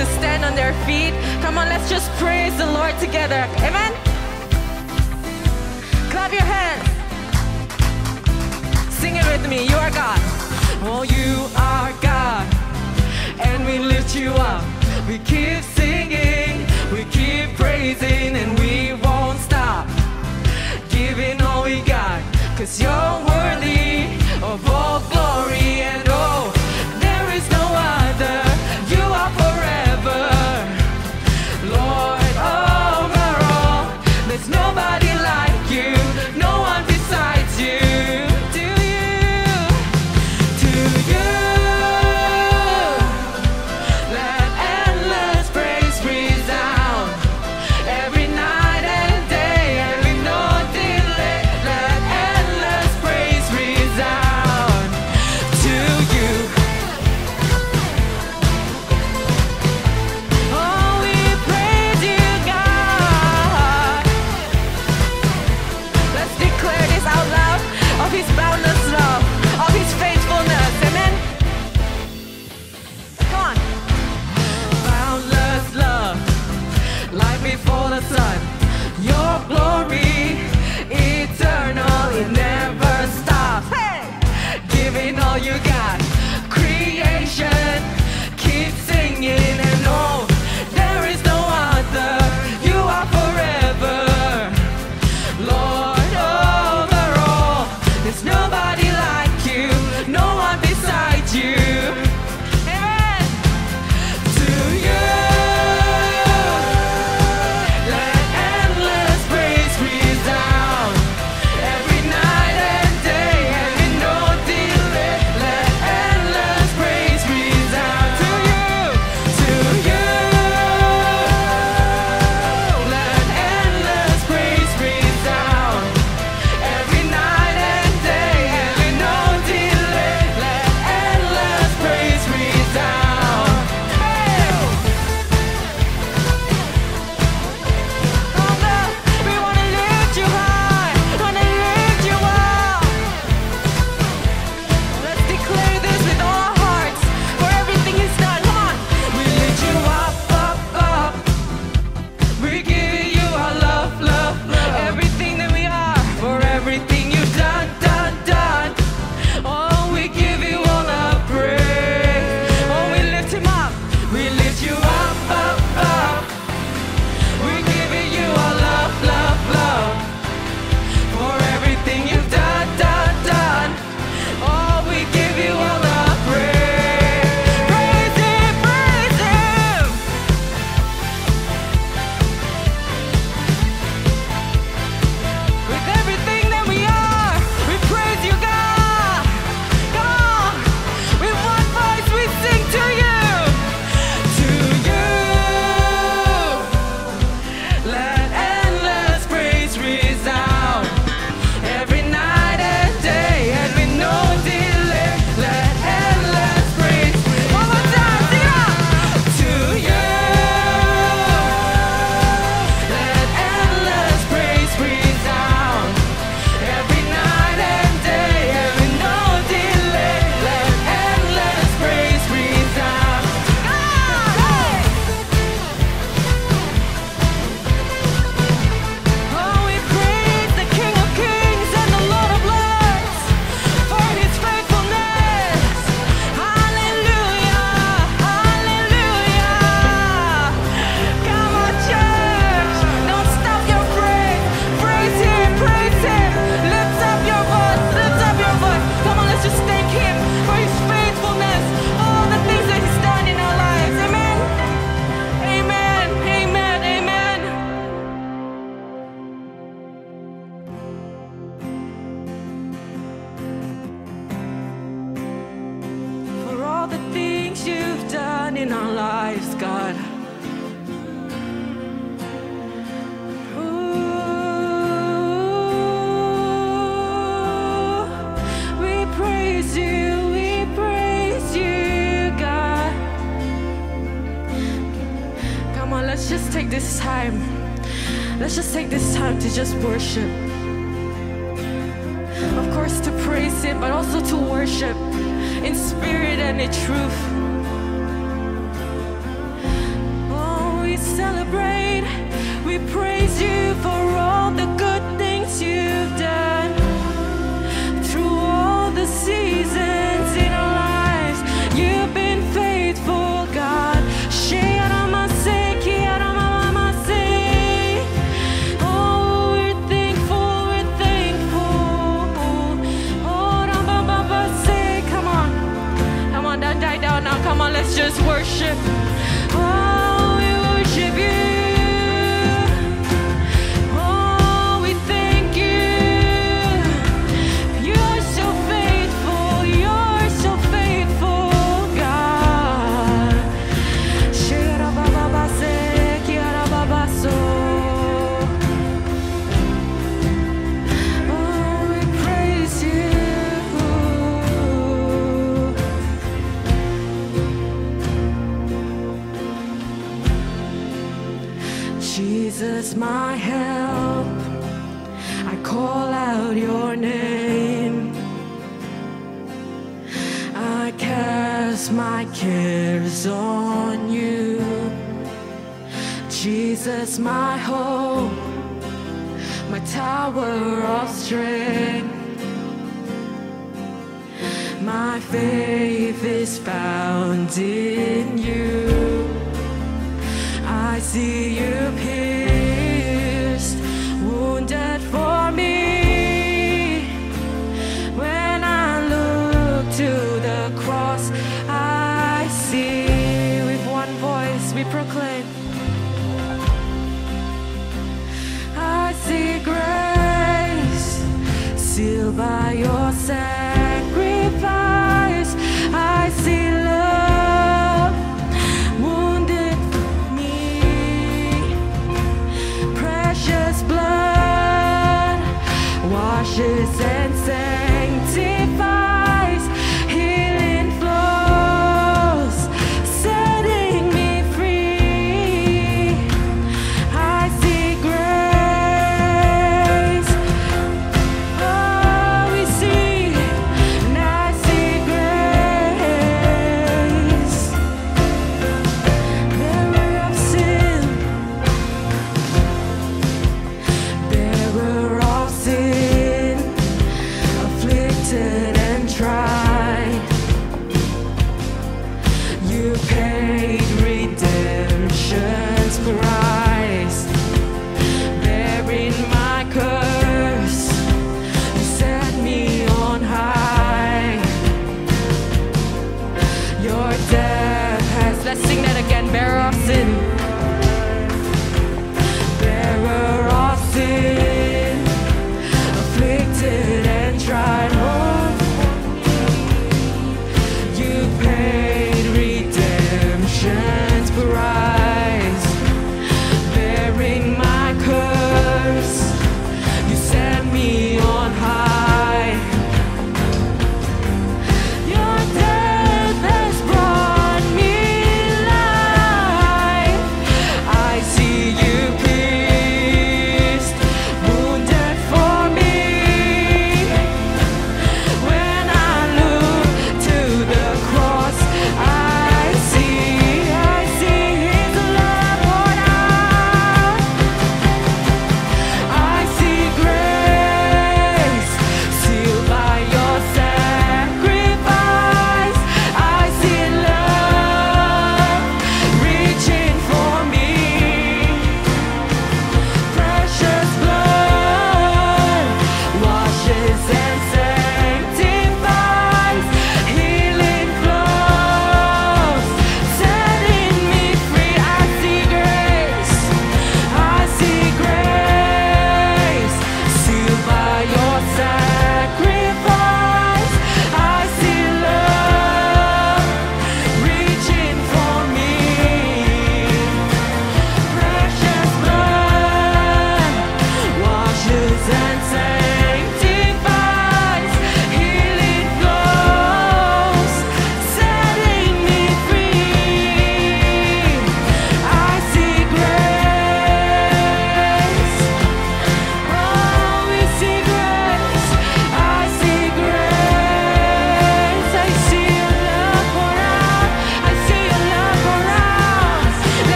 to stand on their feet. Come on, let's just praise the Lord together. Amen? Clap your hands. Sing it with me. You are God. Oh, you are God. And we lift you up. We keep singing. We keep praising. And we won't stop giving all we got. Cause you're worthy of all.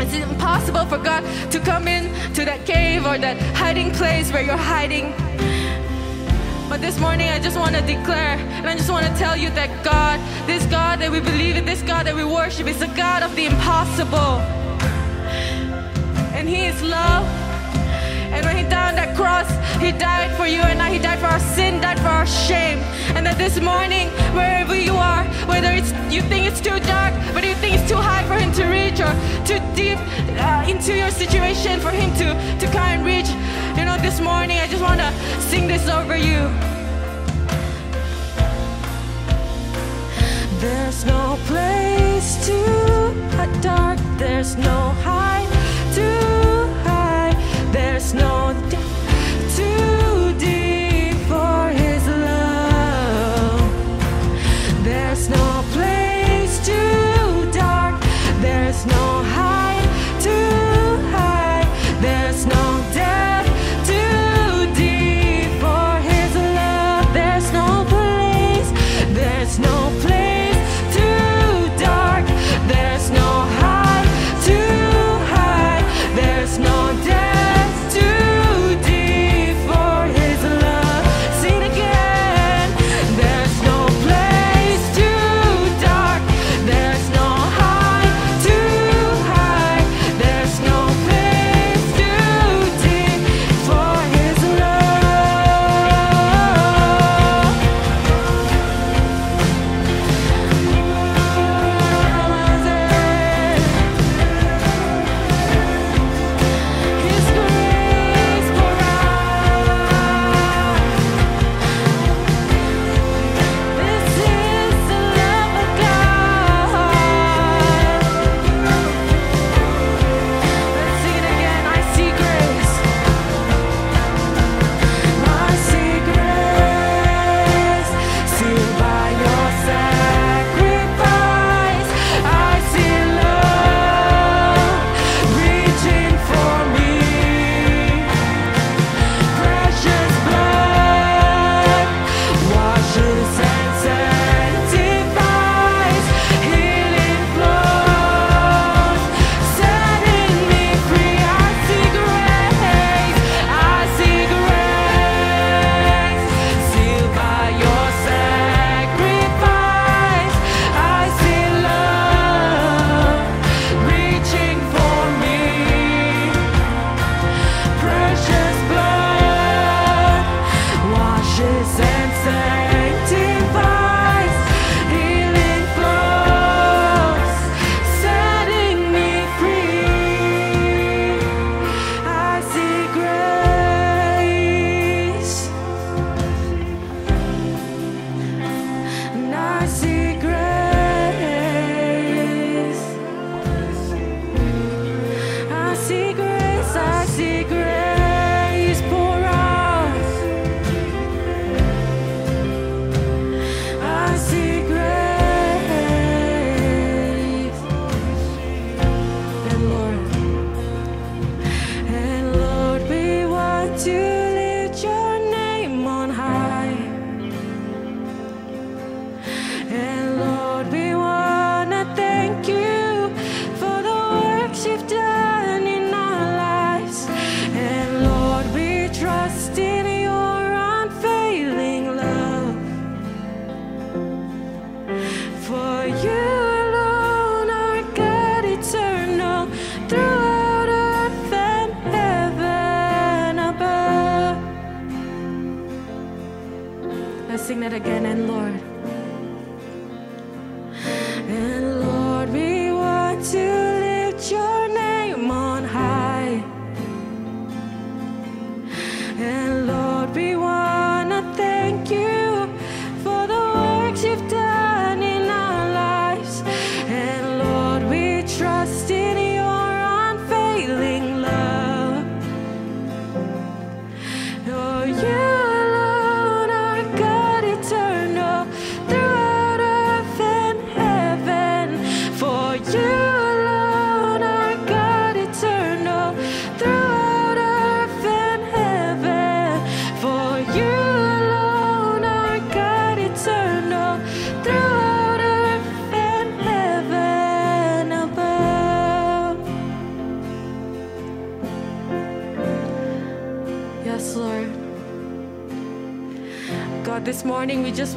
It's impossible for God to come in to that cave or that hiding place where you're hiding. But this morning, I just want to declare and I just want to tell you that God, this God that we believe in, this God that we worship, is the God of the impossible. And He is love down that cross, He died for you and I. He died for our sin, died for our shame. And that this morning, wherever you are, whether it's you think it's too dark, but you think it's too high for Him to reach, or too deep uh, into your situation for Him to to come and reach. You know, this morning I just want to sing this over you. There's no place too dark. There's no high to. There's no doubt.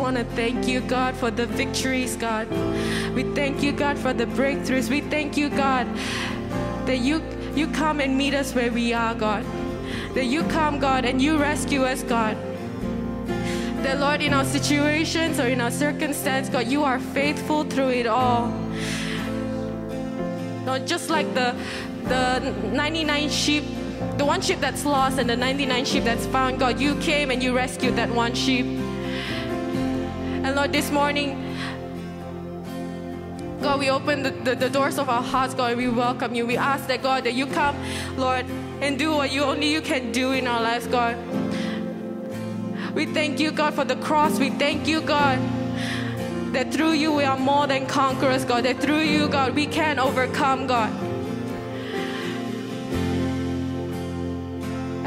Want to thank you, God, for the victories, God. We thank you, God, for the breakthroughs. We thank you, God, that you you come and meet us where we are, God. That you come, God, and you rescue us, God. That Lord, in our situations or in our circumstance, God, you are faithful through it all. Not just like the the 99 sheep the one sheep that's lost and the 99 sheep that's found, God, you came and you rescued that one sheep. And Lord, this morning, God, we open the, the, the, doors of our hearts, God, we welcome you. We ask that, God, that you come, Lord, and do what you only you can do in our lives, God. We thank you, God, for the cross. We thank you, God, that through you we are more than conquerors, God. That through you, God, we can overcome, God.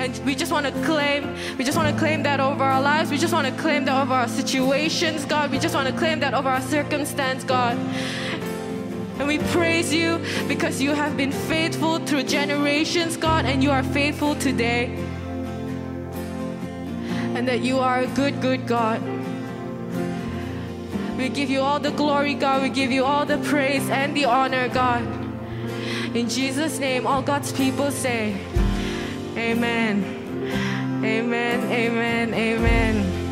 And we just want to claim, we just want to claim that over our lives. We just want to claim that over our situations, God. We just want to claim that over our circumstance, God. And we praise you because you have been faithful through generations, God, and you are faithful today. And that you are a good, good God. We give you all the glory, God. We give you all the praise and the honor, God. In Jesus' name, all God's people say, Amen. Amen. Amen. Amen.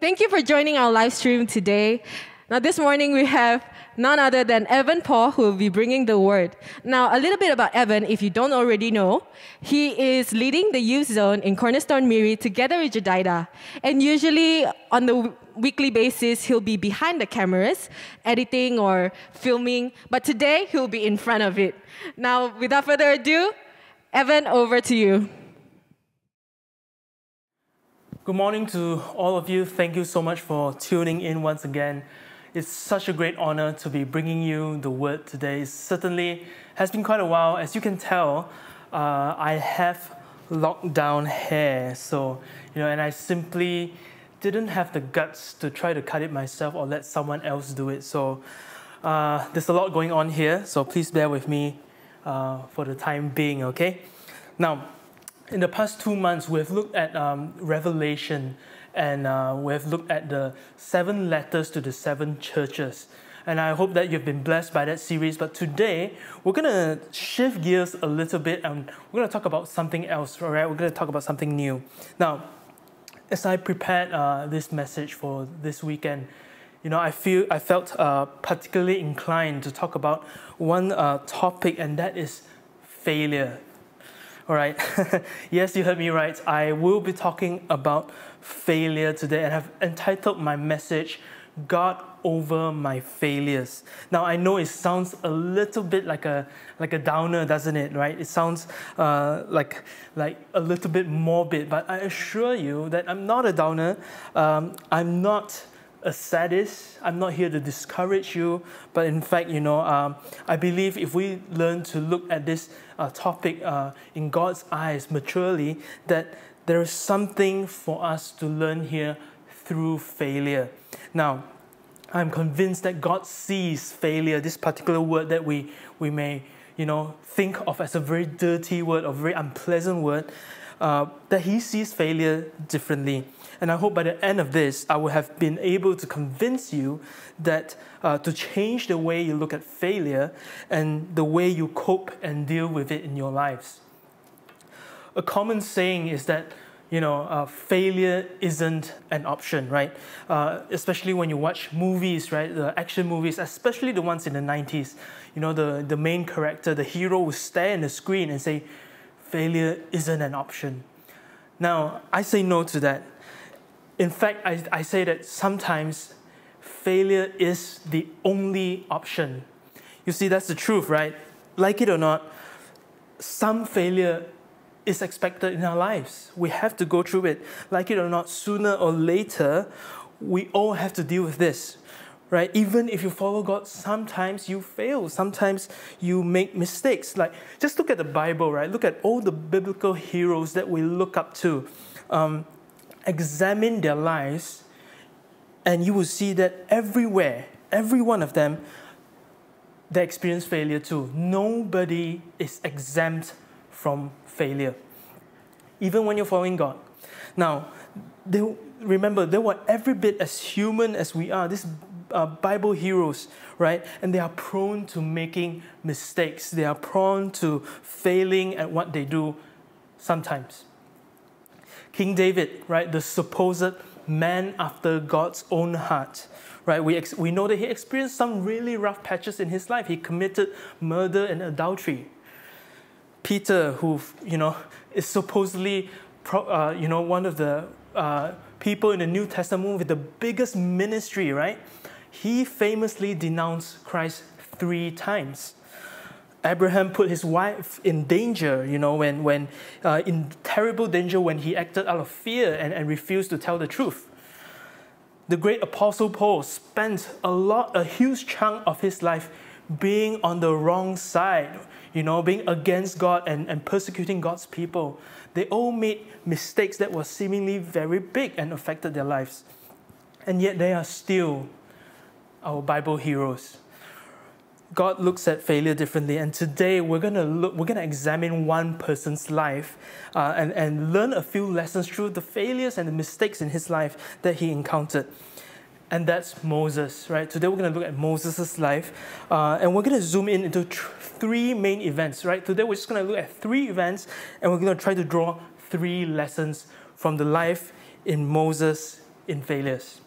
Thank you for joining our live stream today. Now, this morning we have none other than Evan Paul who will be bringing the word. Now, a little bit about Evan, if you don't already know, he is leading the youth zone in Cornerstone Miri together with Jedidah. And usually on the weekly basis, he'll be behind the cameras, editing or filming, but today he'll be in front of it. Now, without further ado, Evan, over to you. Good morning to all of you. Thank you so much for tuning in once again. It's such a great honor to be bringing you the word today. It certainly has been quite a while. As you can tell, uh, I have lockdown hair, so you know, and I simply didn't have the guts to try to cut it myself or let someone else do it. So uh, there's a lot going on here. So please bear with me uh, for the time being. Okay. Now, in the past two months, we've looked at um, Revelation and uh, we've looked at the seven letters to the seven churches. And I hope that you've been blessed by that series. But today, we're going to shift gears a little bit and we're going to talk about something else, all right? We're going to talk about something new. Now, as I prepared uh, this message for this weekend, you know, I feel I felt uh, particularly inclined to talk about one uh, topic, and that is failure. All right. yes, you heard me right. I will be talking about failure today and have entitled my message, God over my failures. Now, I know it sounds a little bit like a, like a downer, doesn't it, right? It sounds uh, like, like a little bit morbid, but I assure you that I'm not a downer. Um, I'm not a sadist. I'm not here to discourage you, but in fact, you know, um, I believe if we learn to look at this uh, topic uh, in God's eyes maturely, that there is something for us to learn here through failure. Now, I'm convinced that God sees failure, this particular word that we, we may, you know, think of as a very dirty word or very unpleasant word, uh, that He sees failure differently. And I hope by the end of this, I will have been able to convince you that uh, to change the way you look at failure and the way you cope and deal with it in your lives. A common saying is that you know, uh, failure isn't an option, right? Uh, especially when you watch movies, right? The action movies, especially the ones in the 90s. You know, the, the main character, the hero will stare in the screen and say, failure isn't an option. Now, I say no to that. In fact, I, I say that sometimes failure is the only option. You see, that's the truth, right? Like it or not, some failure is expected in our lives. We have to go through it. Like it or not, sooner or later, we all have to deal with this, right? Even if you follow God, sometimes you fail. Sometimes you make mistakes. Like, just look at the Bible, right? Look at all the biblical heroes that we look up to. Um, examine their lives, and you will see that everywhere, every one of them, they experience failure too. Nobody is exempt from failure. Even when you're following God, Now, they, remember, they were every bit as human as we are. These uh, Bible heroes, right? And they are prone to making mistakes. They are prone to failing at what they do sometimes. King David, right, the supposed man after God's own heart, right? We, we know that he experienced some really rough patches in his life. He committed murder and adultery. Peter, who, you know, is supposedly, uh, you know, one of the uh, people in the New Testament with the biggest ministry, right? He famously denounced Christ three times. Abraham put his wife in danger, you know, when, when uh, in terrible danger when he acted out of fear and, and refused to tell the truth. The great apostle Paul spent a lot, a huge chunk of his life being on the wrong side, you know, being against God and, and persecuting God's people. They all made mistakes that were seemingly very big and affected their lives. And yet they are still our Bible heroes. God looks at failure differently. And today we're going to look, we're to examine one person's life uh, and, and learn a few lessons through the failures and the mistakes in his life that he encountered. And that's Moses, right? Today we're going to look at Moses' life uh, and we're going to zoom in into three main events, right? Today we're just going to look at three events and we're going to try to draw three lessons from the life in Moses in failures.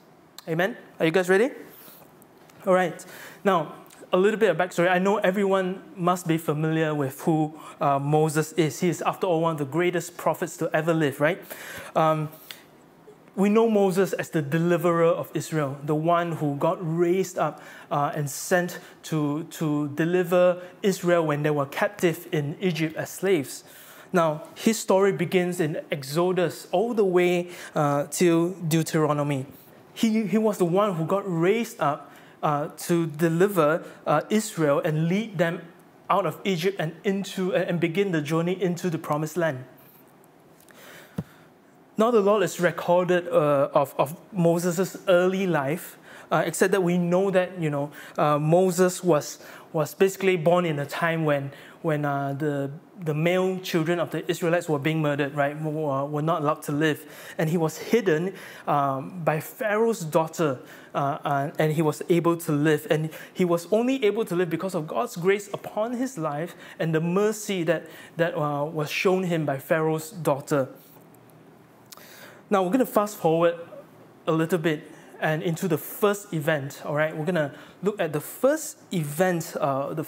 Amen? Are you guys ready? All right. Now, a little bit of backstory. I know everyone must be familiar with who uh, Moses is. He is, after all, one of the greatest prophets to ever live, right? Um, we know Moses as the deliverer of Israel, the one who got raised up uh, and sent to, to deliver Israel when they were captive in Egypt as slaves. Now, his story begins in Exodus all the way uh, till Deuteronomy. He, he was the one who got raised up uh, to deliver uh, Israel and lead them out of Egypt and into and begin the journey into the promised land. Now the Lord is recorded uh, of, of Moses' early life, uh, except that we know that you know uh, Moses was was basically born in a time when when uh, the the male children of the Israelites were being murdered, right, were, not allowed to live, and he was hidden um, by Pharaoh's daughter, uh, and he was able to live, and he was only able to live because of God's grace upon his life and the mercy that that uh, was shown him by Pharaoh's daughter. Now we're going to fast forward a little bit and into the first event. All right, we're going to look at the first event. Uh, the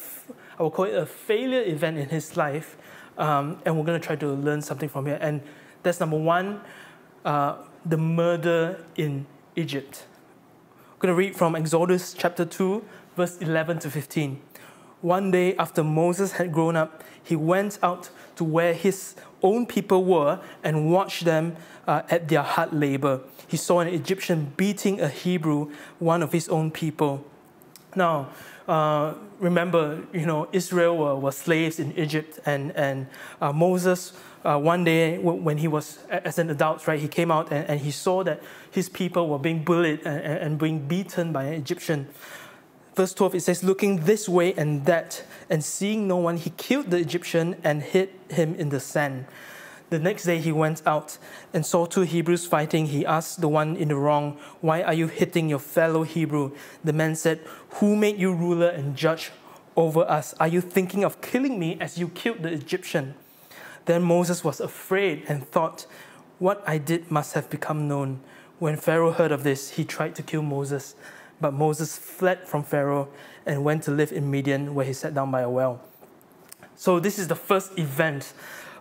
I will call it a failure event in his life, um, and we're going to try to learn something from here. And that's number one, uh, the murder in Egypt. I'm going to read from Exodus chapter two, verse eleven to fifteen. One day after Moses had grown up, he went out to where his own people were and watched them uh, at their hard labor. He saw an Egyptian beating a Hebrew, one of his own people. Now, uh, remember, you know, Israel were, were slaves in Egypt, and, and uh, Moses, uh, one day when he was as an adult, right, he came out and, and he saw that his people were being bullied and, and being beaten by an Egyptian. Verse 12, it says, Looking this way and that, and seeing no one, he killed the Egyptian and hid him in the sand. The next day he went out and saw two Hebrews fighting. He asked the one in the wrong, Why are you hitting your fellow Hebrew? The man said, Who made you ruler and judge over us? Are you thinking of killing me as you killed the Egyptian? Then Moses was afraid and thought, What I did must have become known. When Pharaoh heard of this, he tried to kill Moses. But Moses fled from Pharaoh and went to live in Midian, where he sat down by a well. So, this is the first event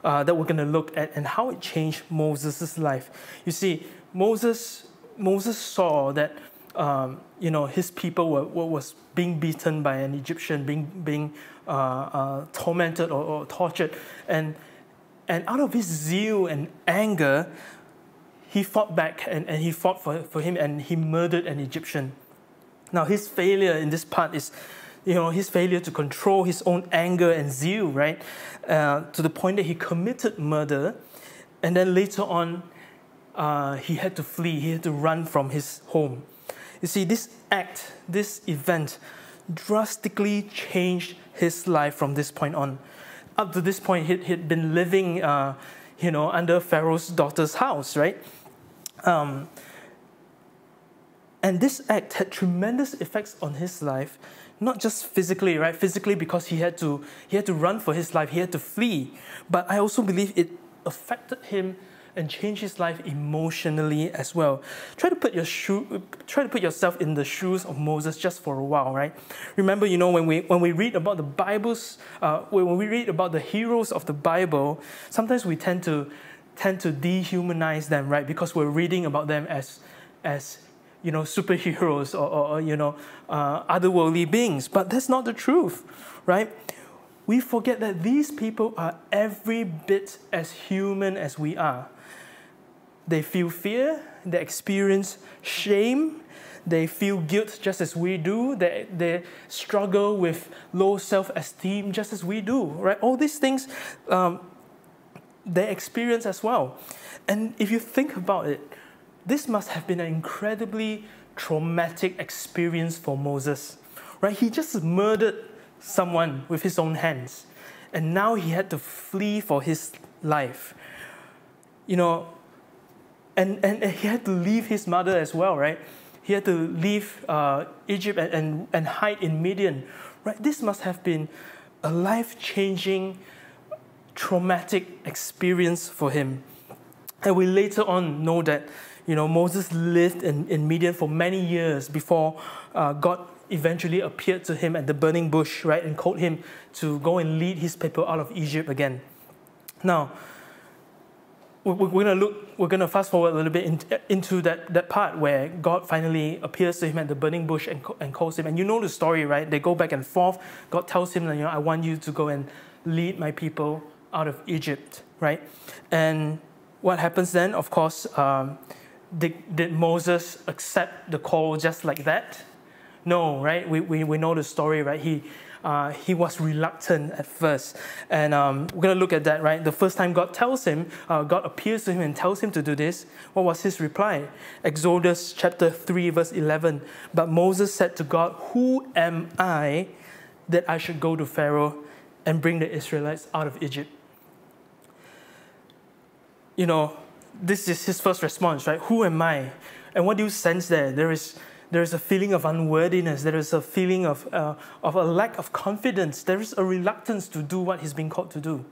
uh, that we're going to look at and how it changed Moses' life. You see, Moses, Moses saw that um, you know his people were, were, was being beaten by an Egyptian, being being uh, uh, tormented or, or, tortured, and and out of his zeal and anger, he fought back and, and he fought for, for him and he murdered an Egyptian. Now his failure in this part is you know, his failure to control his own anger and zeal, right? Uh, to the point that he committed murder. And then later on, uh, he had to flee, he had to run from his home. You see, this act, this event, drastically changed his life from this point on. Up to this point, he'd, he'd been living, uh, you know, under Pharaoh's daughter's house, right? Um, and this act had tremendous effects on his life, not just physically, right? Physically because he had to he had to run for his life, he had to flee, but I also believe it affected him and changed his life emotionally as well. Try to put your shoe, try to put yourself in the shoes of Moses just for a while, right? Remember, you know, when we when we read about the Bibles, uh, when we read about the heroes of the Bible, sometimes we tend to tend to dehumanize them, right? Because we're reading about them as as you know superheroes or, or, you know uh, otherworldly beings, but that's not the truth, right? We forget that these people are every bit as human as we are. They feel fear, they experience shame, they feel guilt just as we do, they, they struggle with low self esteem just as we do, right? All these things um, they experience as well. And if you think about it, this must have been an incredibly traumatic experience for Moses, right? He just murdered someone with his own hands, and now he had to flee for his life. You know, and, and, and he had to leave his mother as well, right? He had to leave uh, Egypt and, and, and hide in Midian, right? This must have been a life changing, traumatic experience for him. And we later on know that, you know, Moses lived in, in Midian for many years before uh, God eventually appeared to him at the burning bush, right, and called him to go and lead his people out of Egypt again. Now, we're going to look, we're going to fast forward a little bit in, into that, that part where God finally appears to him at the burning bush and, and calls him. And you know the story, right? They go back and forth. God tells him, you know, I want you to go and lead my people out of Egypt, right? And what happens then? Of course, um, did, did Moses accept the call just like that? No, right? We, we, we know the story, right? He, uh, he was reluctant at first. And um, we're going to look at that, right? The first time God tells him, uh, God appears to him and tells him to do this, what was his reply? Exodus chapter 3, verse 11. But Moses said to God, Who am I that I should go to Pharaoh and bring the Israelites out of Egypt? You know, this is his first response, right? Who am I? And what do you sense there? There is there is a feeling of unworthiness. There is a feeling of, uh, of a lack of confidence. There is a reluctance to do what he's been called to do.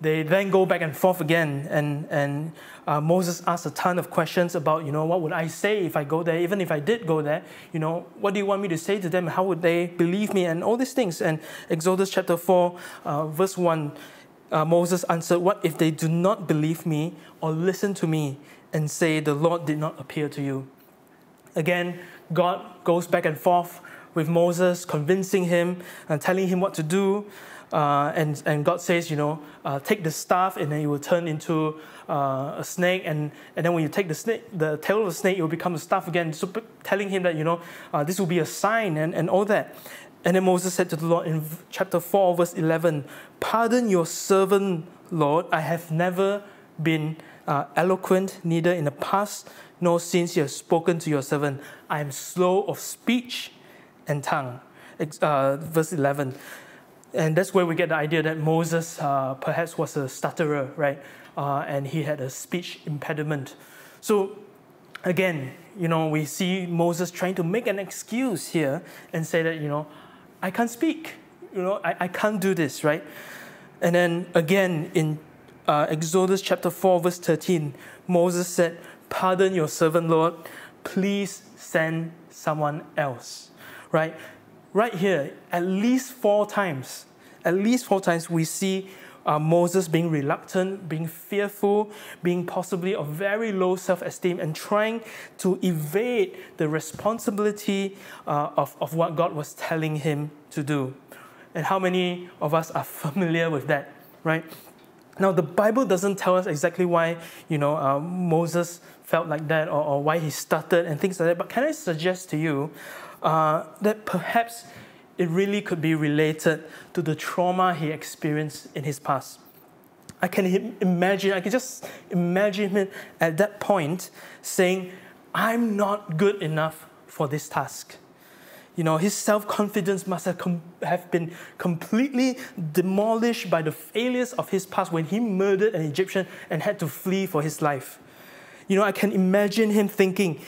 They then go back and forth again, and, and uh, Moses asks a ton of questions about, you know, what would I say if I go there? Even if I did go there, you know, what do you want me to say to them? How would they believe me? And all these things. And Exodus chapter 4, uh, verse 1, uh, Moses answered, What if they do not believe me or listen to me and say, The Lord did not appear to you? Again, God goes back and forth with Moses, convincing him and telling him what to do. Uh, and, and God says, you know, uh, take the staff and then it will turn into uh, a snake. And, and then when you take the snake, the tail of the snake, it will become a staff again. So telling him that, you know, uh, this will be a sign and, and all that. And then Moses said to the Lord in chapter 4, verse 11, Pardon your servant, Lord. I have never been uh, eloquent, neither in the past nor since you have spoken to your servant. I am slow of speech and tongue. Uh, verse 11. And that's where we get the idea that Moses uh, perhaps was a stutterer, right? Uh, and he had a speech impediment. So, again, you know, we see Moses trying to make an excuse here and say that, you know, I can't speak. You know, I, I can't do this, right? And then again in uh, Exodus chapter 4, verse 13, Moses said, Pardon your servant, Lord. Please send someone else. Right? Right here, at least four times, at least four times, we see uh, Moses being reluctant, being fearful, being possibly of very low self esteem, and trying to evade the responsibility uh, of, of what God was telling him to do. And how many of us are familiar with that, right? Now, the Bible doesn't tell us exactly why, you know, uh, Moses felt like that or, or, why he stuttered and things like that. But can I suggest to you uh, that perhaps it really could be related to the trauma he experienced in his past? I can imagine, I can just imagine him at that point saying, I'm not good enough for this task. You know, his self confidence must have, have been completely demolished by the failures of his past when he murdered an Egyptian and had to flee for his life. You know, I can imagine him thinking,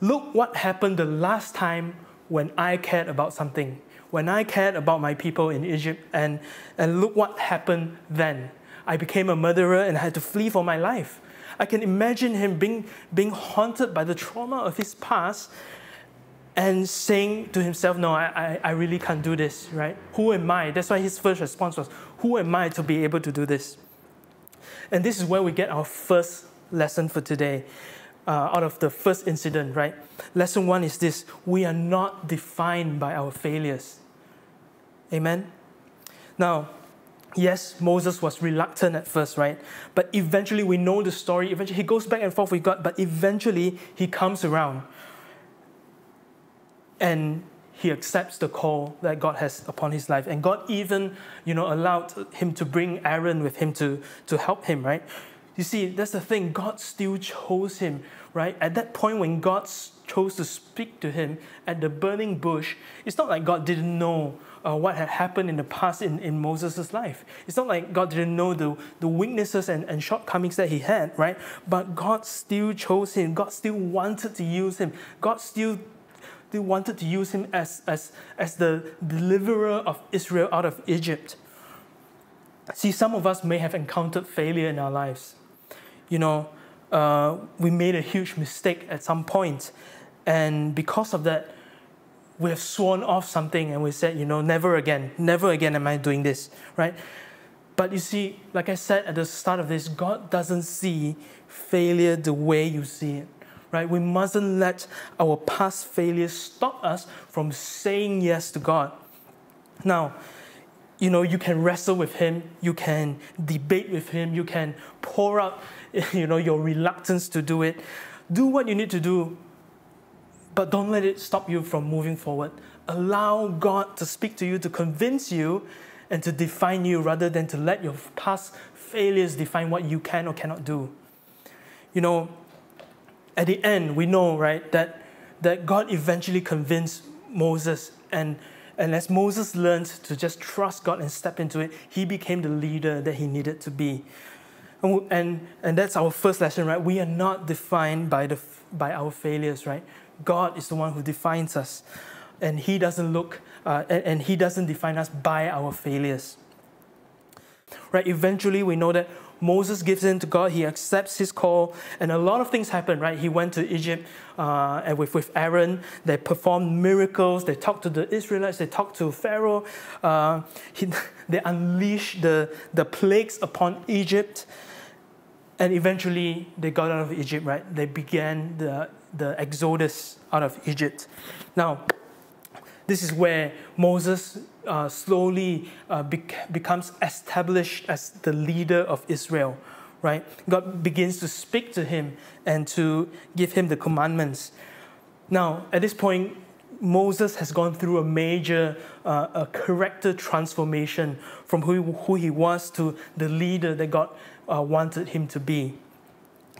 look what happened the last time when I cared about something, when I cared about my people in Egypt, and, and look what happened then. I became a murderer and had to flee for my life. I can imagine him being, being haunted by the trauma of his past and saying to himself, No, I, I, I really can't do this, right? Who am I? That's why his first response was, Who am I to be able to do this? And this is where we get our first lesson for today. Uh, out of the first incident, right? Lesson one is this we are not defined by our failures. Amen? Now, yes, Moses was reluctant at first, right? But eventually, we know the story. Eventually, he goes back and forth with God, but eventually, he comes around and he accepts the call that God has upon his life. And God even, you know, allowed him to bring Aaron with him to, to help him, right? You see, that's the thing. God still chose him, right? At that point when God chose to speak to him at the burning bush, it's not like God didn't know uh, what had happened in the past in, in Moses' life. It's not like God didn't know the, the weaknesses and, and shortcomings that he had, right? But God still chose him. God still wanted to use him. God still they wanted to use him as, as, as the deliverer of Israel out of Egypt. See, some of us may have encountered failure in our lives. You know, uh, we made a huge mistake at some point, and because of that, we have sworn off something and we said, you know, never again, never again am I doing this, right? But you see, like I said at the start of this, God doesn't see failure the way you see it right? We mustn't let our past failures stop us from saying yes to God. Now, you know, you can wrestle with Him, you can debate with Him, you can pour out, you know, your reluctance to do it. Do what you need to do, but don't let it stop you from moving forward. Allow God to speak to you, to convince you, and to define you rather than to let your past failures define what you can or cannot do. You know, at the end, we know, right, that, that God eventually convinced Moses. And, and as Moses learned to just trust God and step into it, he became the leader that he needed to be. And, and, and that's our first lesson, right? We are not defined by, the, by our failures, right? God is the one who defines us. And he doesn't look, uh, and, and he doesn't define us by our failures. Right? Eventually, we know that Moses gives in to God, he accepts his call, and a lot of things happen, right? He went to Egypt uh, and with, with Aaron, they performed miracles, they talked to the Israelites, they talked to Pharaoh, uh, he, they unleashed the, the plagues upon Egypt, and eventually they got out of Egypt, right? They began the, the exodus out of Egypt. Now, this is where Moses uh, slowly uh, bec- becomes established as the leader of Israel, right? God begins to speak to him and to give him the commandments. Now, at this point, Moses has gone through a major uh, a character transformation from who, who he was to the leader that God uh, wanted him to be.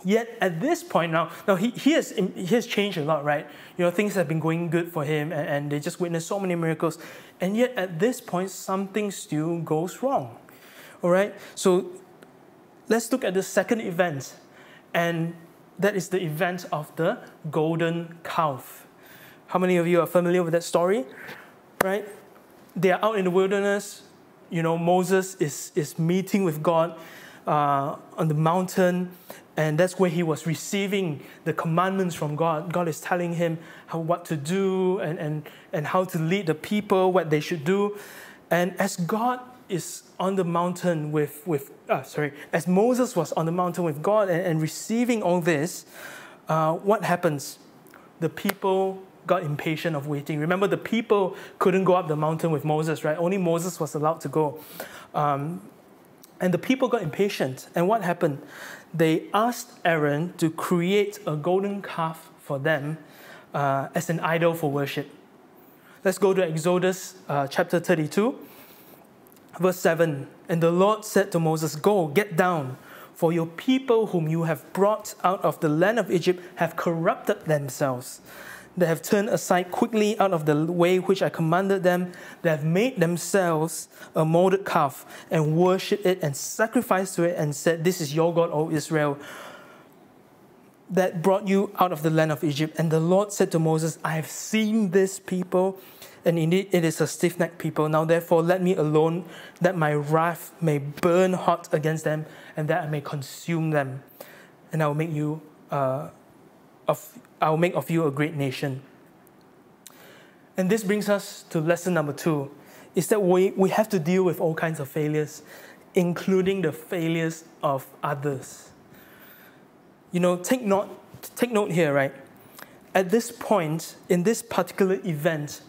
Yet at this point now, now he, he, has, he has changed a lot, right? You know, things have been going good for him and, and they just witnessed so many miracles. And yet at this point, something still goes wrong. All right? So let's look at the second event. And that is the event of the golden calf. How many of you are familiar with that story? Right? They are out in the wilderness. You know, Moses is, is meeting with God uh, on the mountain and that's where he was receiving the commandments from God. God is telling him how, what to do and, and, and how to lead the people, what they should do. And as God is on the mountain with, with uh, sorry, as Moses was on the mountain with God and, and receiving all this, uh, what happens? The people got impatient of waiting. Remember, the people couldn't go up the mountain with Moses, right? Only Moses was allowed to go. Um, and the people got impatient. And what happened? They asked Aaron to create a golden calf for them uh, as an idol for worship. Let's go to Exodus uh, chapter 32, verse 7. And the Lord said to Moses, Go, get down, for your people whom you have brought out of the land of Egypt have corrupted themselves. They have turned aside quickly out of the way which I commanded them. They have made themselves a molded calf and worshipped it and sacrificed to it and said, This is your God, O Israel, that brought you out of the land of Egypt. And the Lord said to Moses, I have seen this people, and indeed it is a stiff necked people. Now therefore let me alone, that my wrath may burn hot against them, and that I may consume them. And I will make you. Uh, of, I will make of you a great nation. And this brings us to lesson number two is that we, we have to deal with all kinds of failures, including the failures of others. You know, take note, take note here, right? At this point, in this particular event,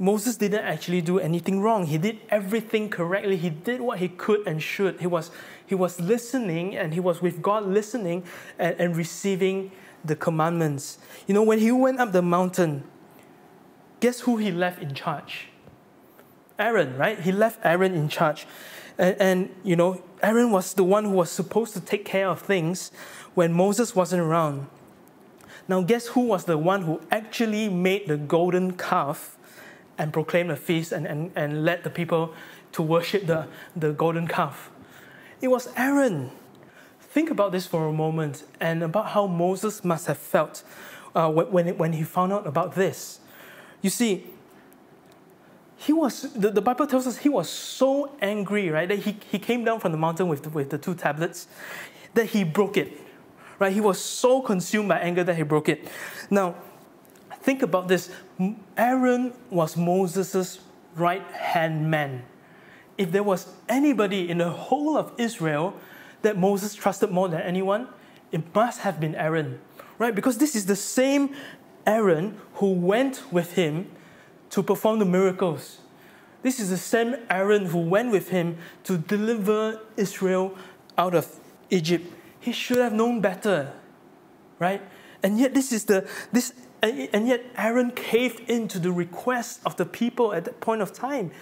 Moses didn't actually do anything wrong. He did everything correctly. He did what he could and should. He was, he was listening and he was with God listening and, and receiving the commandments. You know, when he went up the mountain, guess who he left in charge? Aaron, right? He left Aaron in charge. And, and, you know, Aaron was the one who was supposed to take care of things when Moses wasn't around. Now, guess who was the one who actually made the golden calf and proclaimed a feast and, and, and led the people to worship the, the golden calf? It was Aaron. Think about this for a moment and about how Moses must have felt uh, when, when he found out about this. You see, he was, the, the Bible tells us he was so angry, right, that he, he came down from the mountain with, with the two tablets, that he broke it, right? He was so consumed by anger that he broke it. Now, think about this Aaron was Moses' right hand man. If there was anybody in the whole of Israel that Moses trusted more than anyone, it must have been Aaron, right? Because this is the same Aaron who went with him to perform the miracles. This is the same Aaron who went with him to deliver Israel out of Egypt. He should have known better, right? And yet, this is the this, and yet Aaron caved into the request of the people at that point of time,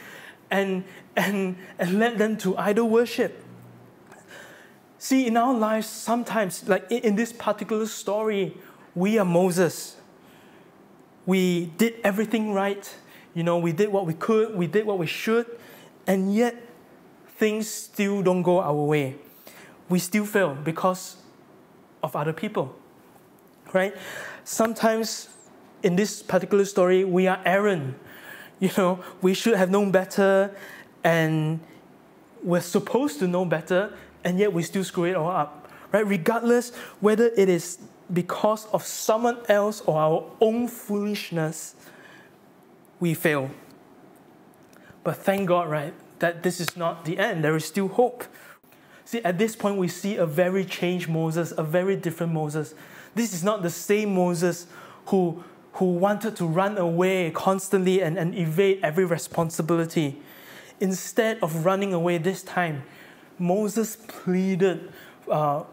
and and and led them to idol worship. See, in our lives, sometimes, like in this particular story, we are Moses. We did everything right. You know, we did what we could, we did what we should, and yet things still don't go our way. We still fail because of other people. Right? Sometimes in this particular story, we are Aaron. You know, we should have known better, and we're supposed to know better, and yet we still screw it all up, right? Regardless whether it is because of someone else or our own foolishness, we fail. But thank God, right, that this is not the end. There is still hope. See, at this point, we see a very changed Moses, a very different Moses. This is not the same Moses who, who wanted to run away constantly and, and evade every responsibility. Instead of running away this time, Moses pleaded uh,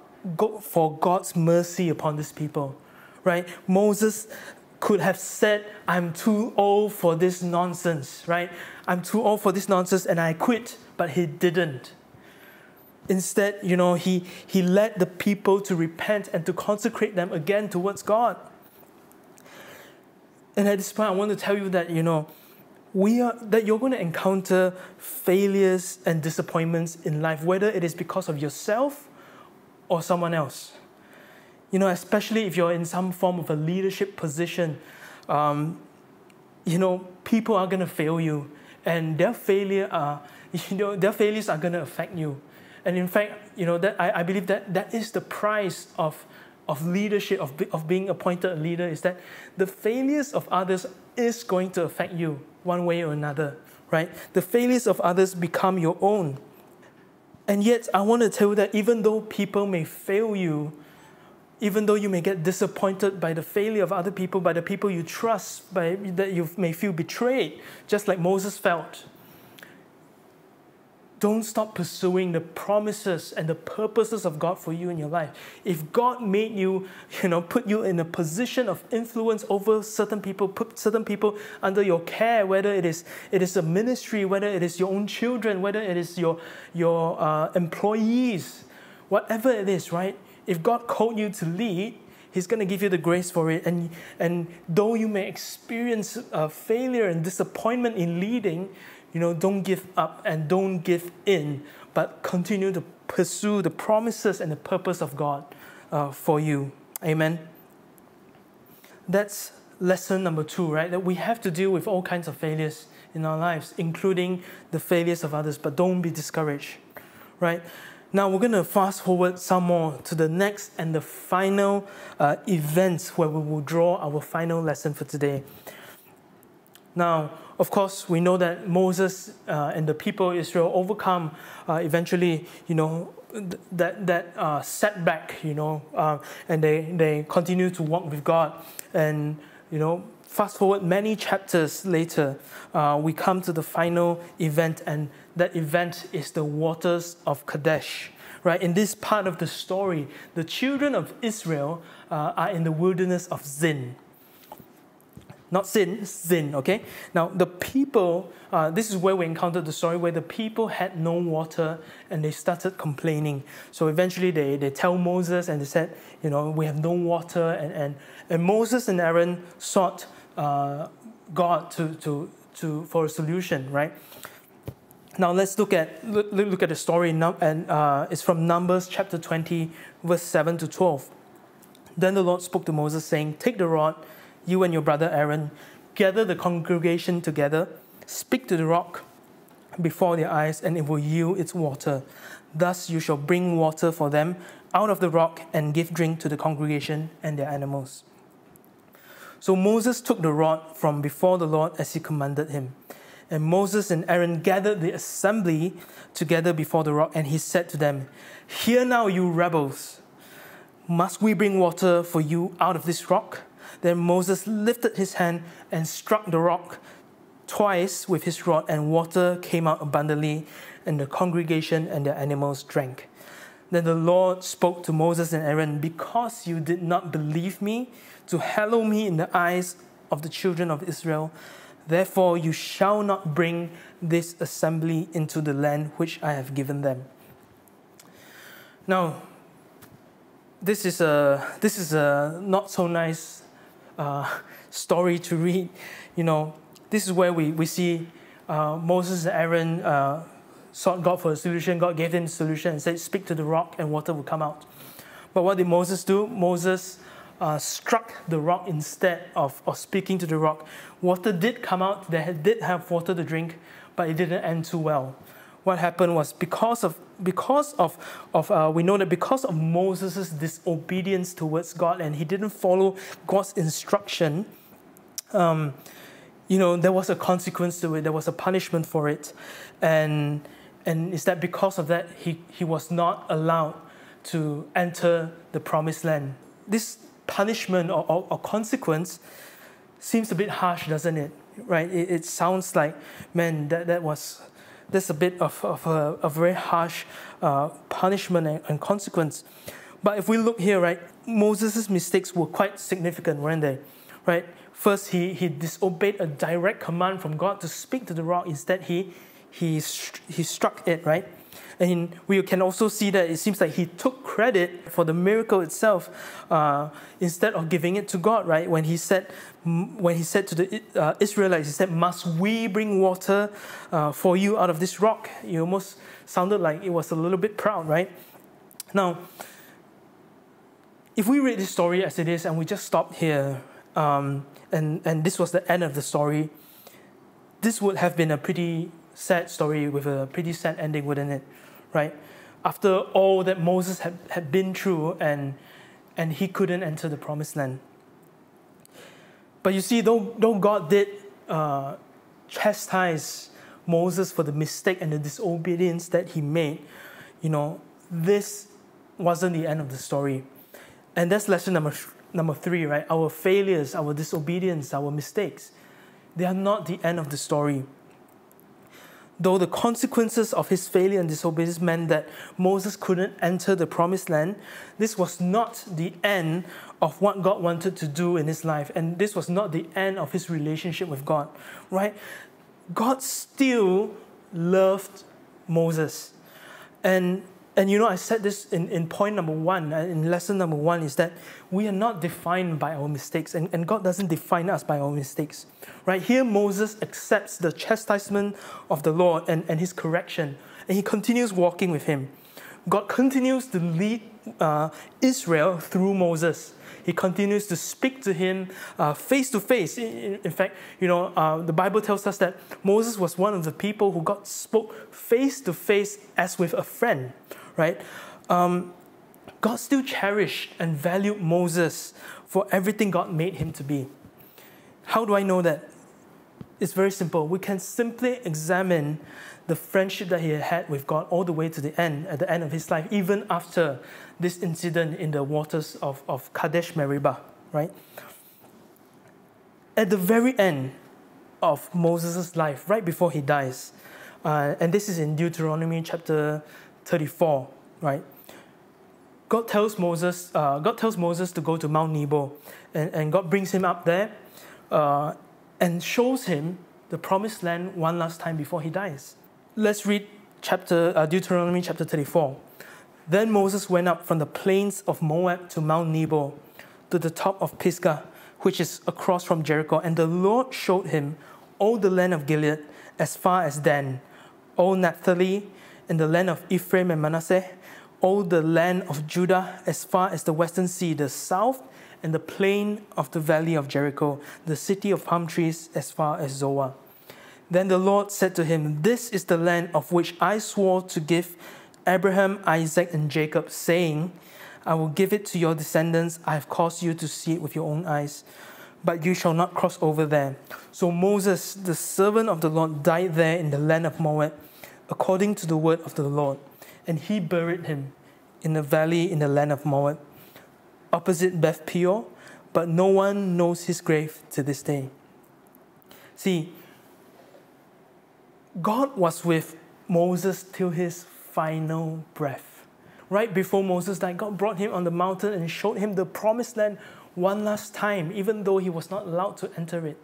for God's mercy upon these people, right? Moses could have said, I'm too old for this nonsense, right? I'm too old for this nonsense and I quit, but he didn't. Instead, you know, he, he led the people to repent and to consecrate them again towards God. And at this point, I want to tell you that, you know, we are, that you're going to encounter failures and disappointments in life, whether it is because of yourself or someone else. You know, especially if you're in some form of a leadership position, um, you know, people are going to fail you, and their failure are, you know, their failures are going to affect you. And in fact, you know, that I, I believe that that is the price of of leadership, of, of being appointed a leader, is that the failures of others is going to affect you one way or another, right? The failures of others become your own. And yet, I want to tell you that even though people may fail you, even though you may get disappointed by the failure of other people, by the people you trust, by that you may feel betrayed, just like Moses felt, don't stop pursuing the promises and the purposes of God for you in your life. If God made you, you know, put you in a position of influence over certain people, put certain people under your care, whether it is it is a ministry, whether it is your own children, whether it is your your uh, employees, whatever it is, right? If God called you to lead, He's going to give you the grace for it. And, and though you may experience uh, failure and disappointment in leading, you know, don't give up and don't give in, but continue to pursue the promises and the purpose of God uh, for you. Amen. That's lesson number two, right? That we have to deal with all kinds of failures in our lives, including the failures of others, but don't be discouraged, right? Now we're going to fast forward some more to the next and the final uh, events where we will draw our final lesson for today. Now, of course, we know that Moses uh, and the people of Israel overcome uh, eventually, you know, th- that, that uh, setback, you know, uh, and they, they continue to walk with God. And, you know, fast forward many chapters later, uh, we come to the final event, and that event is the waters of Kadesh. Right, in this part of the story, the children of Israel uh, are in the wilderness of Zin not sin, sin, okay? Now, the people, uh, this is where we encountered the story where the people had no water and they started complaining. So eventually they, they tell Moses and they said, you know, we have no water. And, and, and Moses and Aaron sought uh, God to, to, to, for a solution, right? Now let's look at look, look at the story, and uh, it's from Numbers chapter 20, verse 7 to 12. Then the Lord spoke to Moses, saying, Take the rod you and your brother Aaron, gather the congregation together, speak to the rock before their eyes, and it will yield its water. Thus you shall bring water for them out of the rock and give drink to the congregation and their animals. So Moses took the rod from before the Lord as he commanded him. And Moses and Aaron gathered the assembly together before the rock, and he said to them, Hear now, you rebels, must we bring water for you out of this rock? Then Moses lifted his hand and struck the rock twice with his rod, and water came out abundantly, and the congregation and their animals drank. Then the Lord spoke to Moses and Aaron, Because you did not believe me to hallow me in the eyes of the children of Israel, therefore you shall not bring this assembly into the land which I have given them. Now, this is a, this is a not so nice uh, story to read. You know, this is where we, we see uh, Moses and Aaron uh, sought God for a solution. God gave them a solution and said, Speak to the rock, and water will come out. But what did Moses do? Moses uh, struck the rock instead of, of speaking to the rock. Water did come out, they did have water to drink, but it didn't end too well. What happened was because of because of, of uh, we know that because of Moses' disobedience towards God and he didn't follow God's instruction, um, you know, there was a consequence to it, there was a punishment for it. And, and is that because of that, he, he was not allowed to enter the promised land. This punishment or, or, or consequence seems a bit harsh, doesn't it? Right? It, it sounds like, man, that, that was there's a bit of, of a, a very harsh uh, punishment and, and, consequence. But if we look here, right, Moses' mistakes were quite significant, weren't they? Right? First, he, he disobeyed a direct command from God to speak to the rock. Instead, he, he, he struck it, right? And we can also see that it seems like he took credit for the miracle itself uh, instead of giving it to God, right? When he said, when he said to the uh, Israelites, he said, "Must we bring water uh, for you out of this rock?" It almost sounded like it was a little bit proud, right? Now, if we read this story as it is and we just stopped here, um, and and this was the end of the story, this would have been a pretty sad story with a pretty sad ending, wouldn't it? Right? After all that Moses had, had been through and, and he couldn't enter the promised land. But you see, though, though God did uh, chastise Moses for the mistake and the disobedience that he made, you know, this wasn't the end of the story. And that's lesson number, number three, right? Our failures, our disobedience, our mistakes, they are not the end of the story though the consequences of his failure and disobedience meant that Moses couldn't enter the promised land, this was not the end of what God wanted to do in his life. And this was not the end of his relationship with God, right? God still loved Moses. And And you know, I said this in, in point number one, uh, in lesson number one, is that we are not defined by our mistakes, and, and God doesn't define us by our mistakes. Right here, Moses accepts the chastisement of the Lord and, and his correction, and he continues walking with him. God continues to lead uh, Israel through Moses. He continues to speak to him uh, face to face. In, in fact, you know, uh, the Bible tells us that Moses was one of the people who God spoke face to face as with a friend, right? Um, God still cherished and valued Moses for everything God made him to be. How do I know that? It's very simple. We can simply examine the friendship that he had with God all the way to the end, at the end of his life, even after this incident in the waters of, of Kadesh Meribah, right? At the very end of Moses' life, right before he dies, uh, and this is in Deuteronomy chapter 34, right? God tells Moses, uh, God tells Moses to go to Mount Nebo, and, and God brings him up there uh, and shows him the promised land one last time before he dies. Let's read chapter uh, Deuteronomy chapter 34. Then Moses went up from the plains of Moab to Mount Nebo, to the top of Pisgah, which is across from Jericho, and the Lord showed him all the land of Gilead as far as Dan, all Naphtali, and the land of Ephraim and Manasseh, all the land of Judah as far as the western sea, the south, and the plain of the valley of Jericho, the city of palm trees as far as Zoar. Then the Lord said to him, This is the land of which I swore to give Abraham, Isaac, and Jacob, saying, I will give it to your descendants. I have caused you to see it with your own eyes, but you shall not cross over there. So Moses, the servant of the Lord, died there in the land of Moab, according to the word of the Lord. And he buried him in a valley in the land of Moab, opposite Beth Peor, but no one knows his grave to this day. See, God was with Moses till his final breath. Right before Moses died, God brought him on the mountain and showed him the promised land one last time, even though he was not allowed to enter it.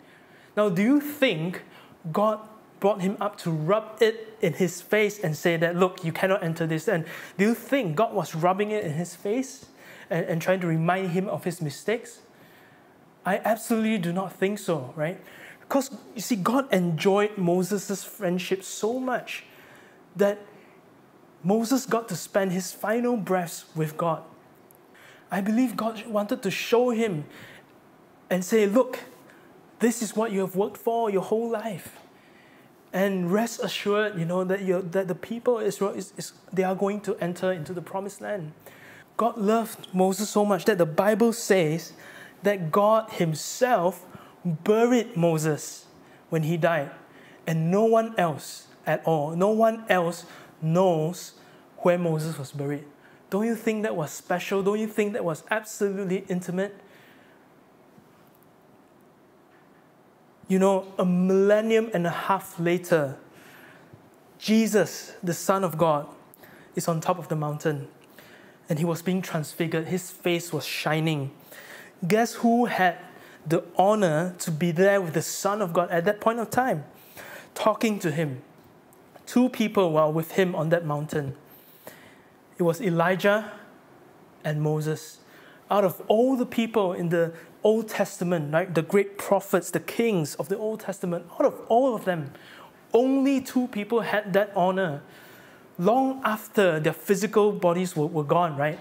Now, do you think God brought him up to rub it in his face and say that, look, you cannot enter this? And do you think God was rubbing it in his face and, and trying to remind him of his mistakes? I absolutely do not think so, right? Because you see, God enjoyed Moses' friendship so much that Moses got to spend his final breaths with God. I believe God wanted to show him and say, Look, this is what you have worked for your whole life. And rest assured, you know, that, you that the people of Israel, is, is, they are going to enter into the promised land. God loved Moses so much that the Bible says that God Himself buried Moses when he died, and no one else at all, no one else knows where Moses was buried. Don't you think that was special? Don't you think that was absolutely intimate? You know, a millennium and a half later, Jesus, the Son of God, is on top of the mountain and he was being transfigured. His face was shining. Guess who had the honor to be there with the Son of God at that point of time, talking to him? Two people were with him on that mountain. It was Elijah and Moses. Out of all the people in the Old Testament, right, the great prophets, the kings of the Old Testament, out of all of them, only two people had that honor long after their physical bodies were, were gone, right?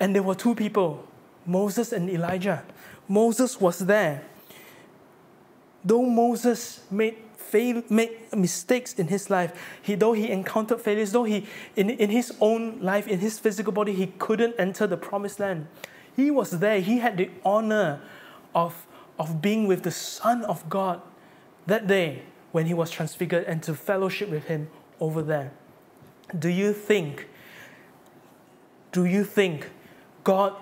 And there were two people, Moses and Elijah. Moses was there. Though Moses made fail, made mistakes in his life, he, though he encountered failures, though he, in, in his own life, in his physical body, he couldn't enter the promised land. He was there. He had the honor of, of being with the Son of God that day when he was transfigured and to fellowship with him over there. Do you think, do you think God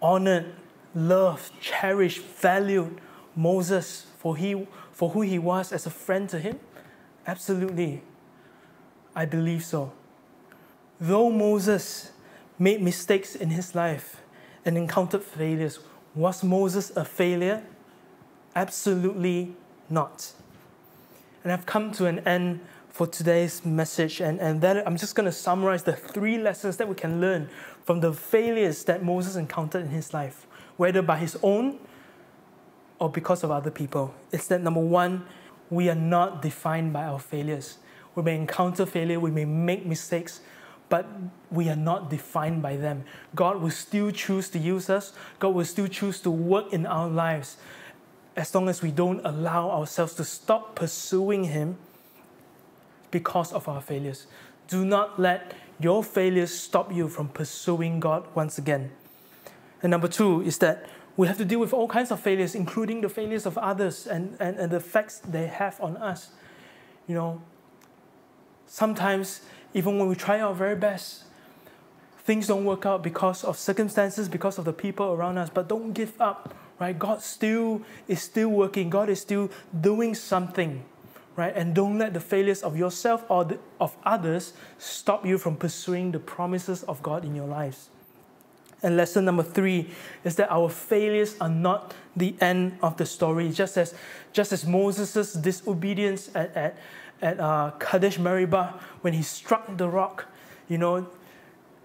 honored, loved, cherished, valued Moses for he for who he was as a friend to him? Absolutely. I believe so. Though Moses made mistakes in his life and encountered failures, was Moses a failure? Absolutely not. And I've come to an end for today's message. And, and that I'm just going to summarize the three lessons that we can learn from the failures that Moses encountered in his life, whether by his own or because of other people. It's that number one, we are not defined by our failures. We may encounter failure, we may make mistakes, but we are not defined by them. God will still choose to use us, God will still choose to work in our lives as long as we don't allow ourselves to stop pursuing Him because of our failures. Do not let your failures stop you from pursuing God once again. And number two is that we have to deal with all kinds of failures, including the failures of others and, and, and the effects they have on us. You know, sometimes, even when we try our very best, things don't work out because of circumstances, because of the people around us, but don't give up, right? God still is still working, God is still doing something, right? And don't let the failures of yourself or the, of others stop you from pursuing the promises of God in your lives. And lesson number three is that our failures are not the end of the story. Just as, just as Moses' disobedience at, at, at uh, Kadesh Meribah when he struck the rock, you know,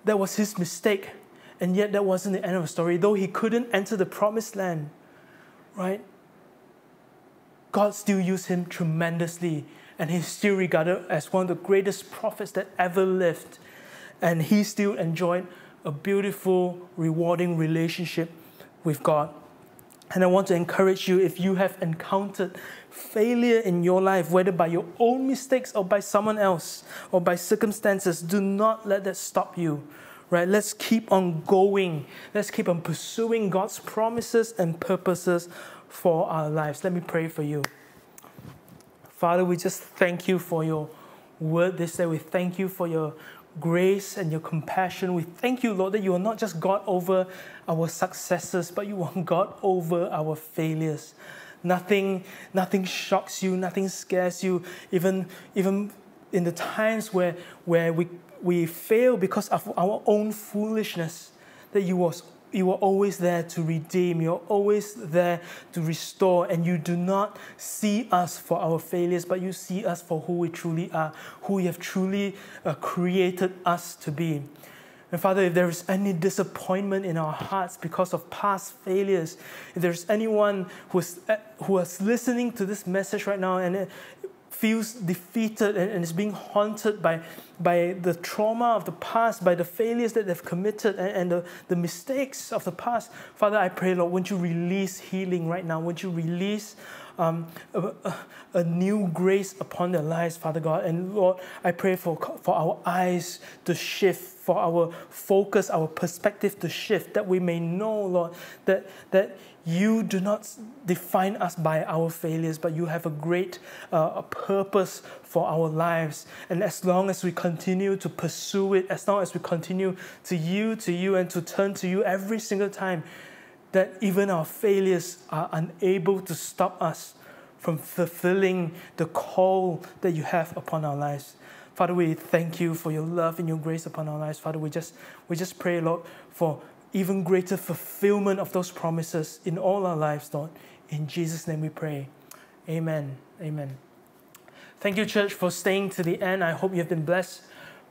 that was his mistake. And yet that wasn't the end of the story. Though he couldn't enter the promised land, right? God still used him tremendously. And he's still regarded as one of the greatest prophets that ever lived. And he still enjoyed a beautiful, rewarding relationship with God. And I want to encourage you if you have encountered failure in your life, whether by your own mistakes or by someone else or by circumstances, do not let that stop you. Right? Let's keep on going. Let's keep on pursuing God's promises and purposes for our lives. Let me pray for you. Father, we just thank you for your word this day. We thank you for your grace and your compassion. We thank you, Lord, that you are not just God over our successes, but you are God over our failures. Nothing, nothing shocks you, nothing scares you, even, even in the times where, where we, we fail because of our own foolishness, that you was you are always there to redeem. You're always there to restore. And you do not see us for our failures, but you see us for who we truly are, who you have truly uh, created us to be. And Father, if there is any disappointment in our hearts because of past failures, if there's anyone who's, uh, who is listening to this message right now and feels defeated and, and is being haunted by, by the trauma of the past, by the failures that they've committed and, and the, the mistakes of the past. Father, I pray, Lord, won't you release healing right now? Won't you release um, a, a, a, new grace upon their lives, Father God? And Lord, I pray for, for our eyes to shift, for our focus, our perspective to shift, that we may know, Lord, that, that you do not define us by our failures, but you have a great uh, purpose for our lives. And as long as we continue to pursue it, as long as we continue to yield to you and to turn to you every single time, that even our failures are unable to stop us from fulfilling the call that you have upon our lives. Father, we thank you for your love and your grace upon our lives. Father, we just we just pray, Lord, for even greater fulfillment of those promises in all our lives, Lord. In Jesus' name we pray. Amen. Amen. Thank you, church, for staying to the end. I hope you have been blessed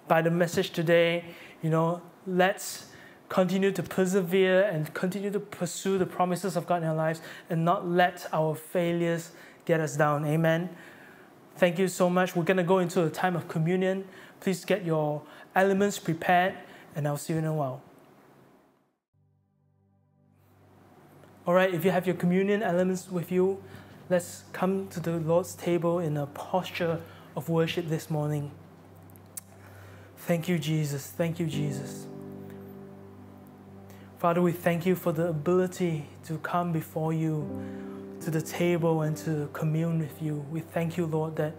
by the message today. You know, let's continue to persevere and continue to pursue the promises of God in our lives and not let our failures get us down. Amen. Thank you so much. We're going to go into a time of communion. Please get your elements prepared, and I'll see you in a while. All right, if you have your communion elements with you, let's come to the Lord's table in a posture of worship this morning. Thank you, Jesus. Thank you, Jesus. Father, we thank you for the ability to come before you to the table and to commune with you. We thank you, Lord, that,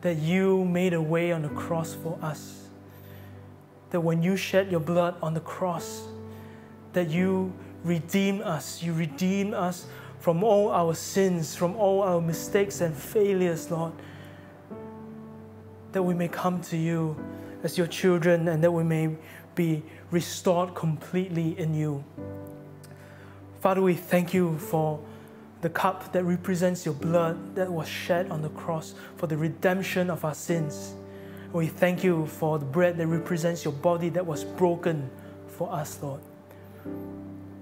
that you made a way on the cross for us. That when you shed your blood on the cross, that you redeem us. You redeem us from all our sins, from all our mistakes and failures, Lord. That we may come to you as your children and that we may be restored completely in you. Father, we thank you for the cup that represents your blood that was shed on the cross for the redemption of our sins. We thank you for the bread that represents your body that was broken for us, Lord.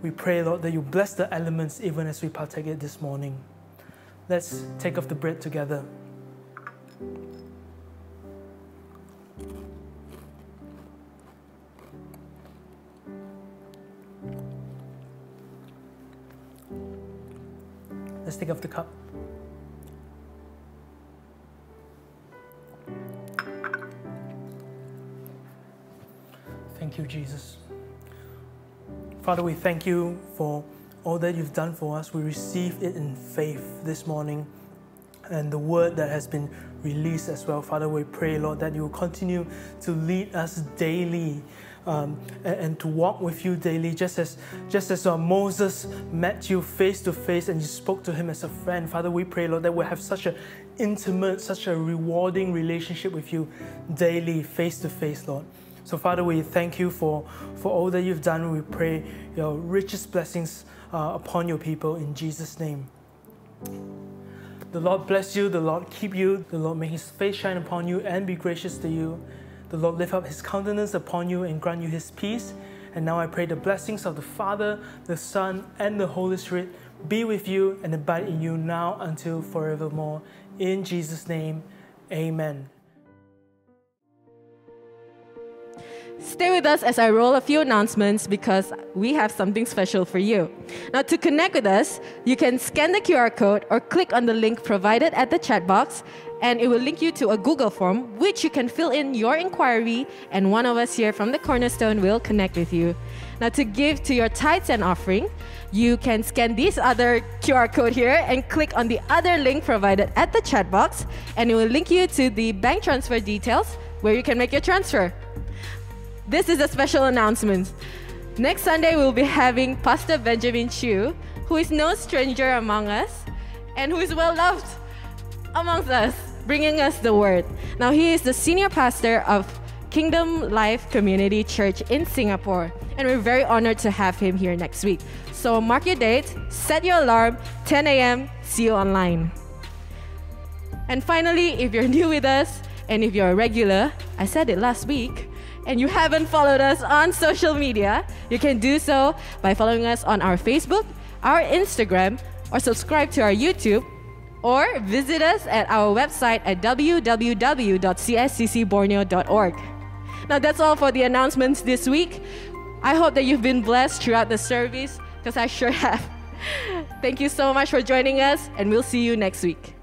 We pray, Lord, that you bless the elements even as we partake it this morning. Let's take off the bread together. Take off the cup. Thank you, Jesus. Father, we thank you for all that you've done for us. We receive it in faith this morning and the word that has been released as well. Father, we pray, Lord, that you will continue to lead us daily. Um, and, and, to walk with you daily, just as just as uh, Moses met you face to face and you spoke to him as a friend. Father, we pray, Lord, that we'll have such an intimate, such a rewarding relationship with you daily, face to face, Lord. So, Father, we thank you for, for all that you've done. We pray your richest blessings uh, upon your people in Jesus' name. The Lord bless you, the Lord keep you, the Lord make his face shine upon you and be gracious to you. The Lord lift up his countenance upon you and grant you his peace. And now I pray the blessings of the Father, the Son, and the Holy Spirit be with you and abide in you now until forevermore. In Jesus' name, amen. Stay with us as I roll a few announcements because we have something special for you. Now, to connect with us, you can scan the QR code or click on the link provided at the chat box, and it will link you to a Google form which you can fill in your inquiry, and one of us here from the Cornerstone will connect with you. Now, to give to your tithes and offering, you can scan this other QR code here and click on the other link provided at the chat box, and it will link you to the bank transfer details where you can make your transfer. This is a special announcement. Next Sunday, we'll be having Pastor Benjamin Chu, who is no stranger among us and who is well loved amongst us, bringing us the word. Now, he is the senior pastor of Kingdom Life Community Church in Singapore, and we're very honored to have him here next week. So, mark your date, set your alarm, 10 a.m., see you online. And finally, if you're new with us and if you're a regular, I said it last week and you haven't followed us on social media, you can do so by following us on our Facebook, our Instagram, or subscribe to our YouTube, or visit us at our website at www.csccborneo.org. Now, that's all for the announcements this week. I hope that you've been blessed throughout the service, because I sure have. Thank you so much for joining us, and we'll see you next week.